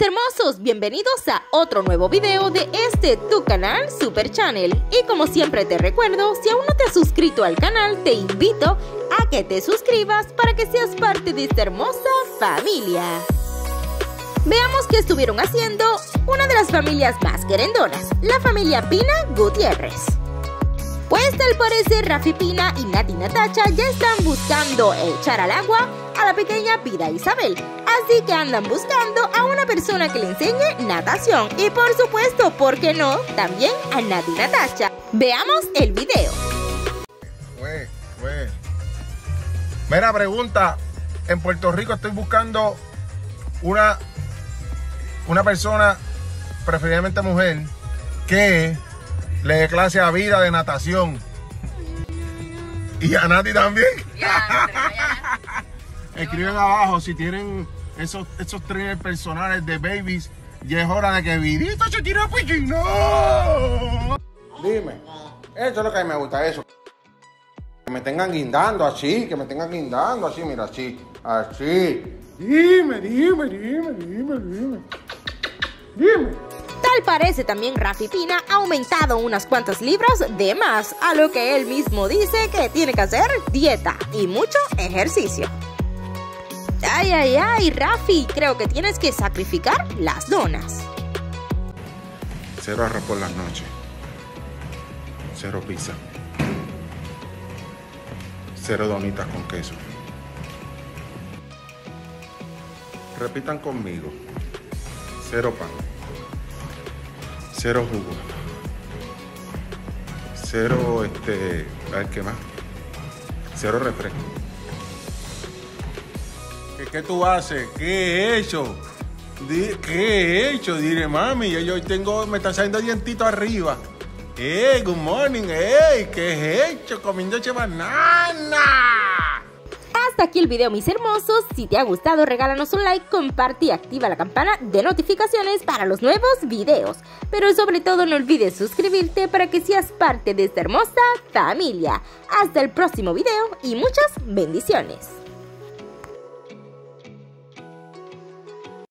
hermosos, bienvenidos a otro nuevo video de este tu canal Super Channel y como siempre te recuerdo, si aún no te has suscrito al canal te invito a que te suscribas para que seas parte de esta hermosa familia. Veamos qué estuvieron haciendo una de las familias más querendonas, la familia Pina Gutiérrez. Pues tal parece Rafi Pina y Nati Natacha ya están buscando echar al agua a la pequeña Vida Isabel. Así que andan buscando a una persona que le enseñe natación. Y por supuesto, ¿por qué no? También a Nati Natacha. Veamos el video. Mira, pregunta. En Puerto Rico estoy buscando una, una persona, preferiblemente mujer, que le dé clase a vida de natación. Y a Nati también. Escriben abajo si tienen esos, esos trainers personales de babies. Y es hora de que Vidito se tire a piscina. Dime, eso es lo que a mí me gusta, eso. Que me tengan guindando así, que me tengan guindando así, mira, así, así. Dime, dime, dime, dime, dime. Dime. Tal parece también Rafi Pina ha aumentado unas cuantas libras de más, a lo que él mismo dice que tiene que hacer dieta y mucho ejercicio. Ay, ay, ay, Rafi, creo que tienes que sacrificar las donas. Cero arroz por las noches. Cero pizza. Cero donitas con queso. Repitan conmigo. Cero pan. Cero jugo. Cero, este, a ver qué más. Cero refresco. ¿Qué, ¿Qué, tú haces? ¿Qué he hecho? ¿Qué he hecho? Dile, mami, yo, yo tengo, me está saliendo dientito arriba. Hey, good morning, hey, ¿qué he hecho? Comiendo banana hasta aquí el video mis hermosos, si te ha gustado regálanos un like, comparte y activa la campana de notificaciones para los nuevos videos. Pero sobre todo no olvides suscribirte para que seas parte de esta hermosa familia. Hasta el próximo video y muchas bendiciones.